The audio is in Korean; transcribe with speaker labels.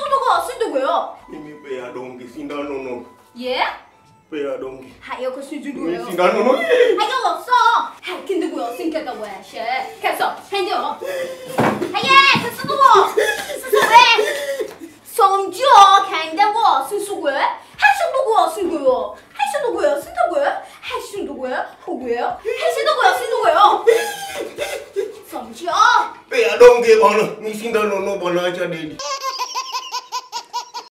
Speaker 1: 정도가 쓰더고요.
Speaker 2: Ini pea dongki sindanonong.
Speaker 1: 예?
Speaker 2: pea dongki.
Speaker 1: 하여 그 수준으로요.
Speaker 2: sindanonong.
Speaker 1: 하여 없어. 하 근데 뭐야 생각가 뭐야 씨. 가서 한줘. 하예 그 쓰고 쓰고에 성주 간다고 쓰고에 하셔도고 쓰고요. 하셔도고요 쓰더고요. 하셔도고요 하고요. 하셔도고요
Speaker 2: 쓰고요. 성주. pea dongki bono misindanonong bono aja dedi.